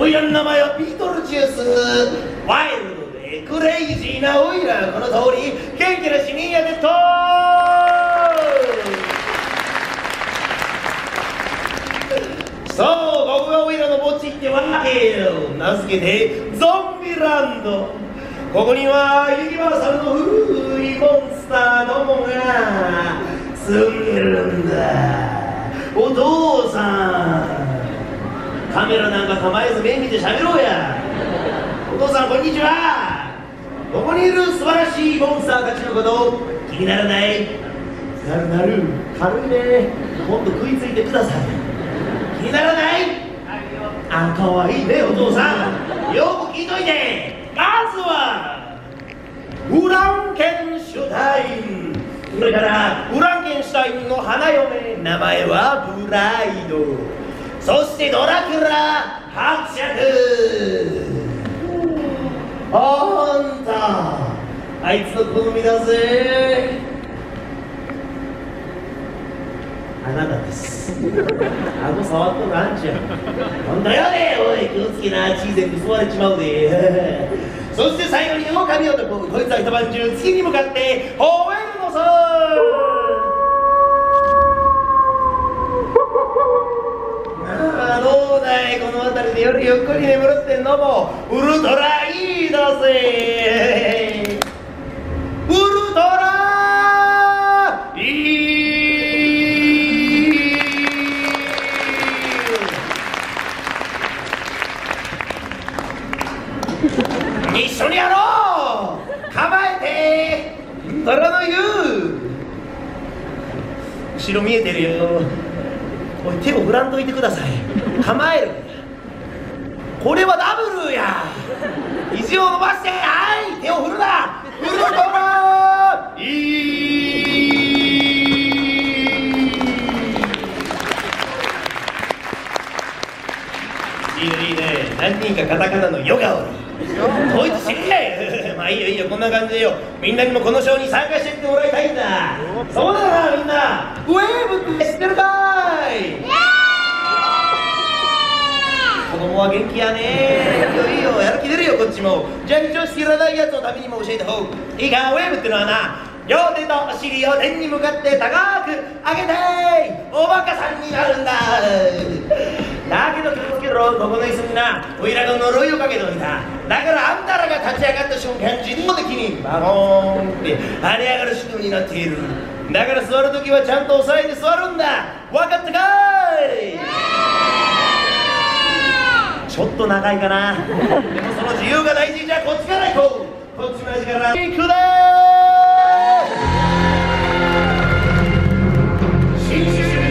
おいらの名前はビートルジュース。ワイルドでクレイジーなおいらこの通り元気な死人やでとそうここがおいらの墓地ってわけよ名付けてゾンビランド。ここにはユニバーサルの古いモンスターどもが住んでるんだ。お父さん。カメラなんか構えず目見て喋ろうや。お父さんこんにちは。ここにいる素晴らしいモンスターたちのこと気にならない？なるなる。軽いね。もっと食いついてください。気にならない？あかわいいねお父さん。よく聞いといて。まずはウランケンシュタイン。それからウランケンシュタインの花嫁。名前はブライド。そしてドラキュラ伯爵。あんたあいつの好みだぜ。あなたです。顎触っとるあんちゃ。んほんとよね。おい気をつけな。チーゼン盗まれちまうで。そして最後に狼男こいつは一晩中月に向かって吠えるのさああいこの辺りで夜ゆっくり眠るってんのもウルトラいいだぜウルトラいい一緒にやろう構えて。虎の湯。後ろ見えてるよ。おい手を振らんといてください。構える。これはダブルや。肘を伸ばしてはい手を振るな。ウルトラいい。いねいいね。何人かカタカナのヨガを。こいつ知り合いまあいいよいいよ。こんな感じでよ。みんなにもこのショーに参加してってもらいたいんだ。そうだなみんな。ウェーブって知ってるかい。子供は元気やね。いいよやる気出るよこっちも。じゃあ一応知らないやつのためにも教えてほう。いいかウェーブってのはな両手とお尻を天に向かって高く上げておバカさんになるんだ。だけど気をつけろここの椅子にな。おいらが呪いをかけておいただ。からあんたらが立ち上がった瞬間自動的にバゴーンって跳ね上がる仕組みになっている。だから座るときはちゃんと押さえて座るんだ。分かったかい。ょっと長いかな。でもその自由が大事じゃあこっちから行こうこっちから行くで新種主義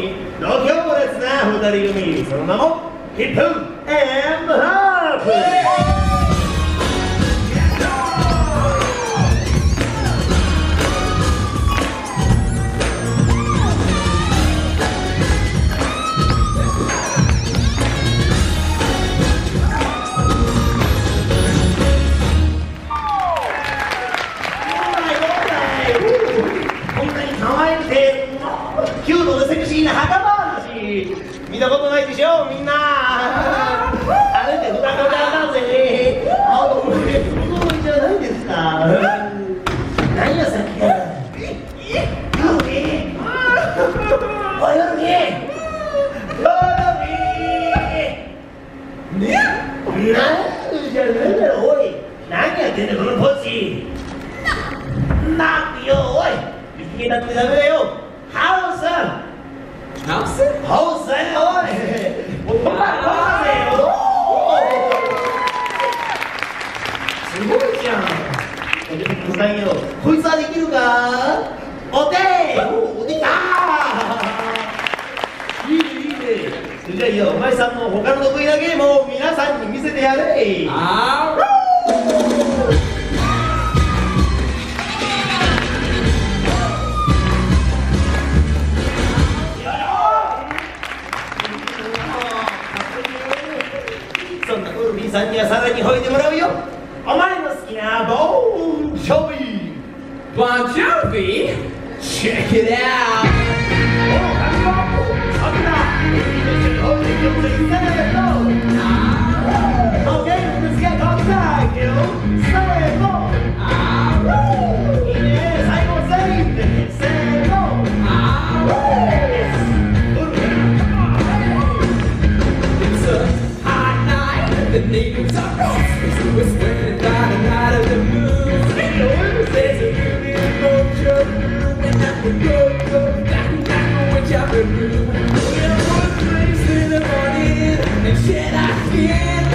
最高に度胸烈な二人組その名もヒュートでセクシーな袴だし見たことないでしょみんな。あれって双子ちゃんだぜ。あのこれ太いじゃないですか。何や。さっきからルビーおいルビールビーねなんじゃねえだろおい何やってんだこのポチなんてよおい生きだってダメだよ House すごいじゃん。おでくさんよこいつはできるか？おておできたいいねいいね。それじゃあいいよ。お前さんの他の得意なゲームを皆さんに見せてやれさんにはさらに吠えてもらうよお前の好きなボーンショビー Bon Jovi? Check it out. おうかっこそんなウルビーと一緒に吠えて曲でいかがだろう OK let's get contact you せーのい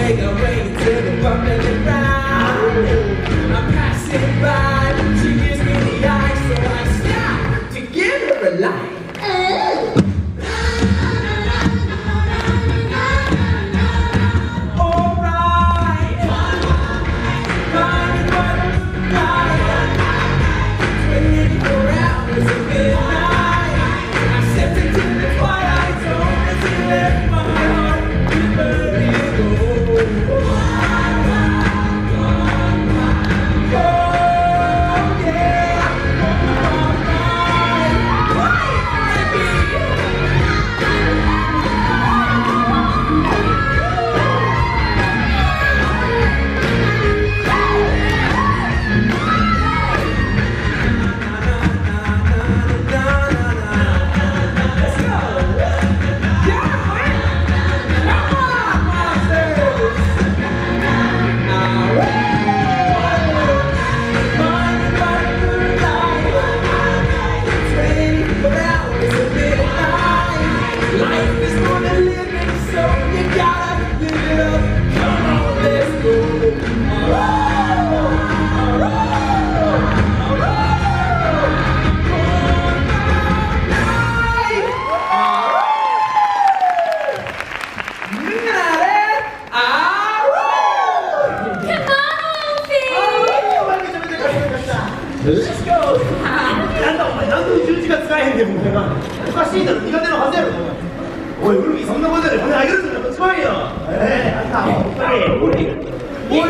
make a way to the bumping ground. I'm passing by. おいおい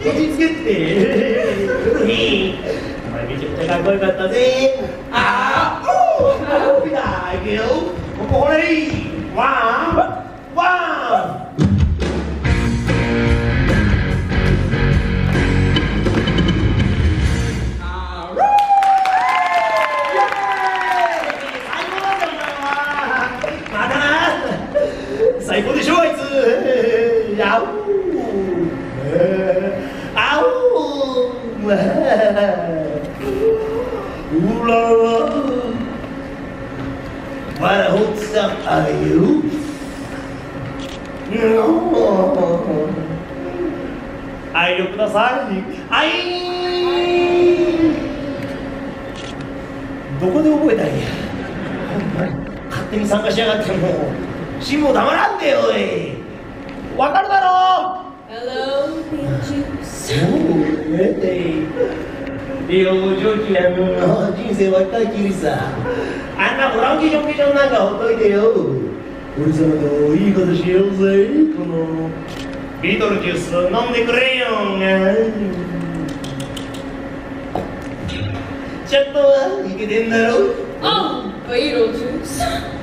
落ち着けてウルフィお前めちゃくちゃかっこよかったぜあーおーウルフィだいくよこれワン are you? No 愛力のさい。愛。どこで覚えたんや？勝手に参加しやがってもう。辛抱黙らんでおい。わかるだろ？Hello, うええ利用上気やの人生は一回きりさランキションケションなんかほっといてよ俺様といいことしようぜこのビートルジュース飲んでくれよちょっとはいけてんだろ Oh, Beetlejuice. At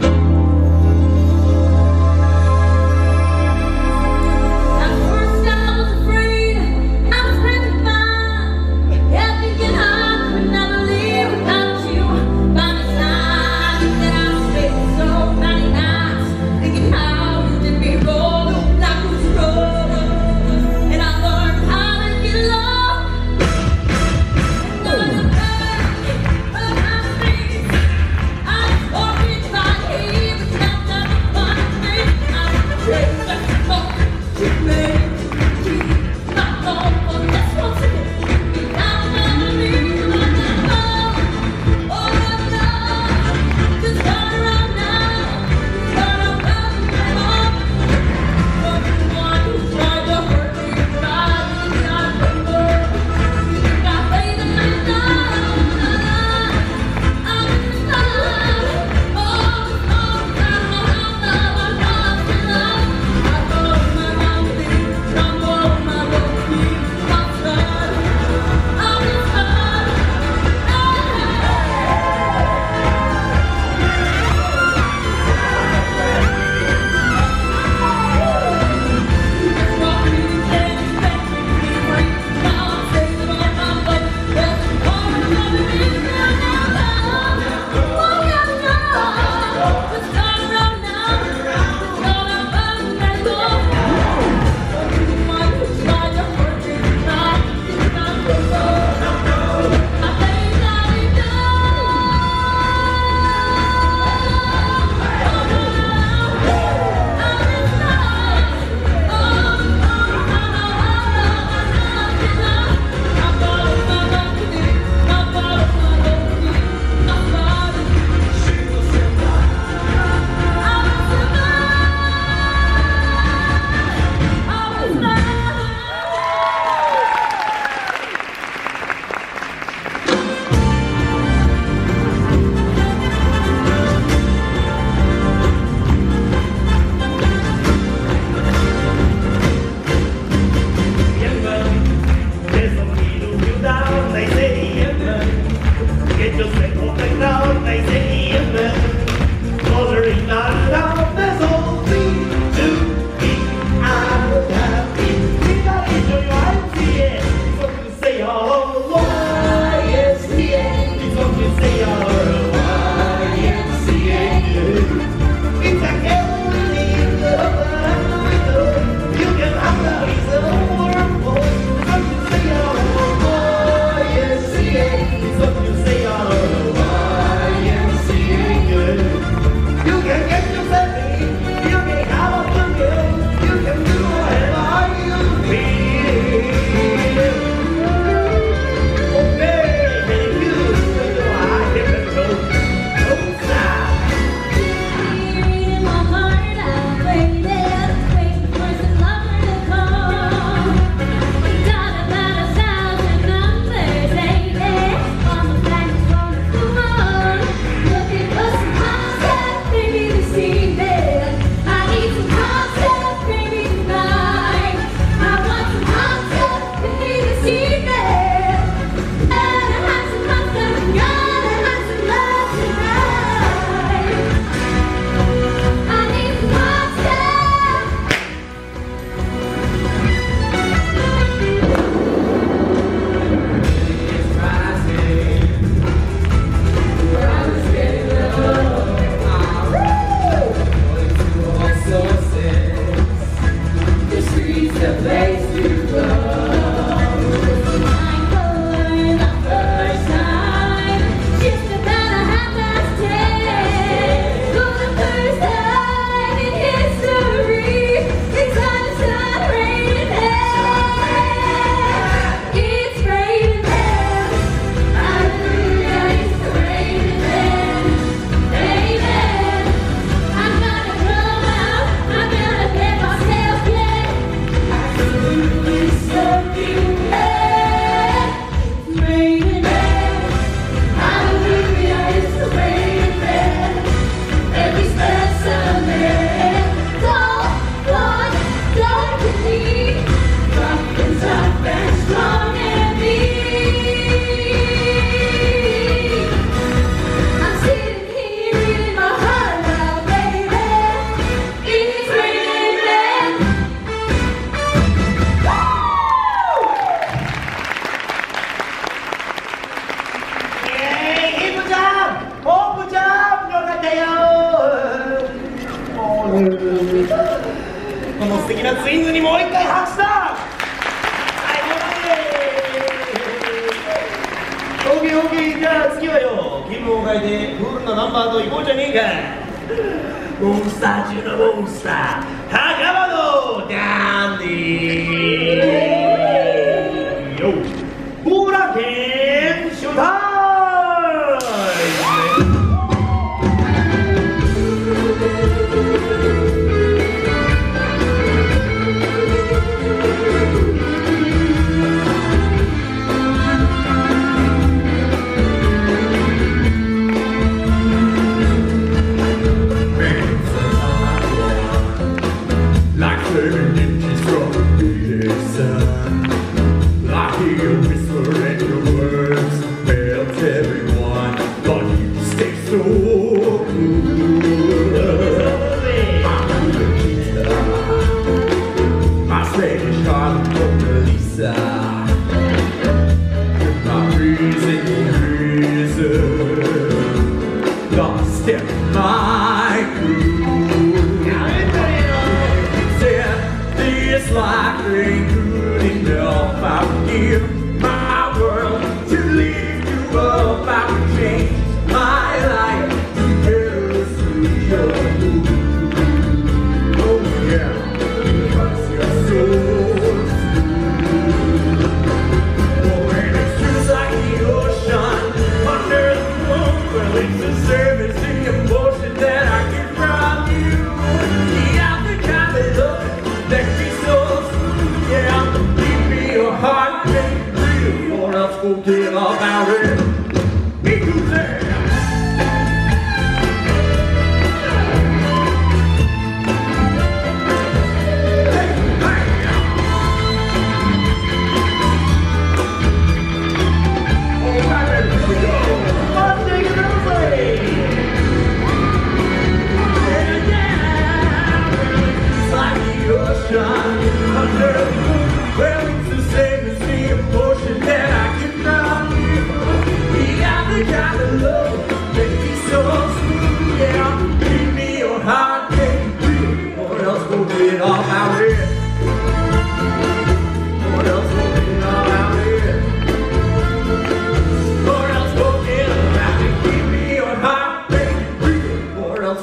素敵なツインズにもう一回拍手だ。はいオー。ケーオーケーじゃあ次はよ。気分を変えてクールなナンバーと行こうじゃねえかモンスター中のモンスター高場のダンディー。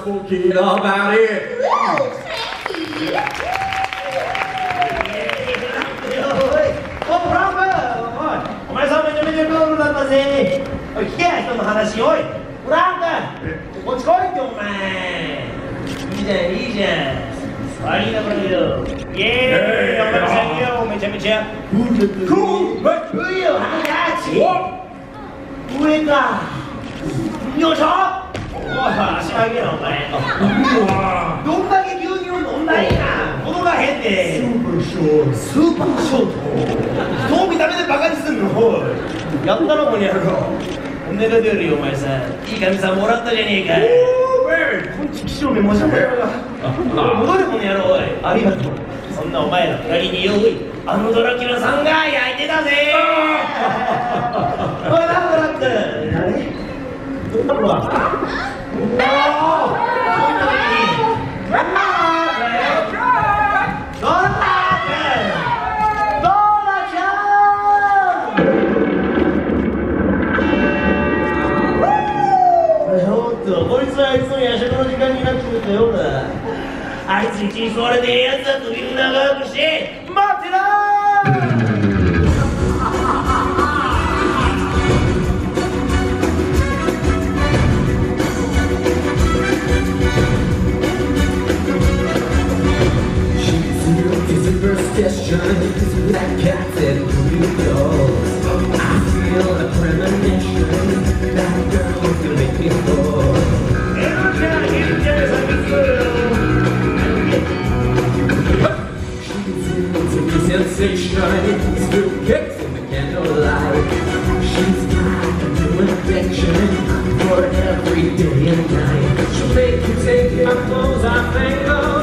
Forget all about it. 話おい。ブランクこっち来いってお前。いいじゃん。いいじゃん。悪いなこれよ。イエーイ。お前さんよめちゃめちゃ。クールだったぜ上よハチ上か。よいしょおい足上げろお前。どんだけ牛乳飲んだんや。ことがへんでスーパーショー。トそう見た目でバカにすんの？やったろこの野郎おめでとうよお前さいい神さんもらったじゃねえかおーこんちきしょうめもしゃべろが戻れこの野郎おいありがとう。そんなお前ら二人に用意あのドラキュラさんが焼いてたぜ。おいなドラックあれどだ おおんちょっとこいつはあいつの夜食の時間になってくるとようだあいつ一日座れてええやつだと首長くして待ってなSuperstitions, black cats and blue dolls. I feel a premonition that girl is gonna make me fall. To be sensation, still kicks in the candlelight. She's got a new addiction for every day and night. She'll make you take your clothes off and go